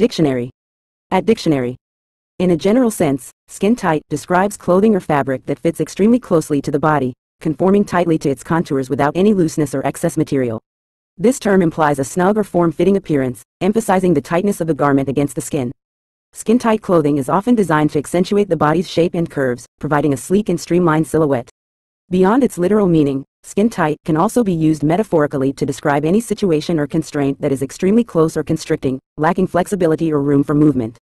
Dictionary. At dictionary. In a general sense, skin tight describes clothing or fabric that fits extremely closely to the body, conforming tightly to its contours without any looseness or excess material. This term implies a snug or form-fitting appearance, emphasizing the tightness of the garment against the skin. Skin-tight clothing is often designed to accentuate the body's shape and curves, providing a sleek and streamlined silhouette. Beyond its literal meaning, skin tight can also be used metaphorically to describe any situation or constraint that is extremely close or constricting, lacking flexibility or room for movement.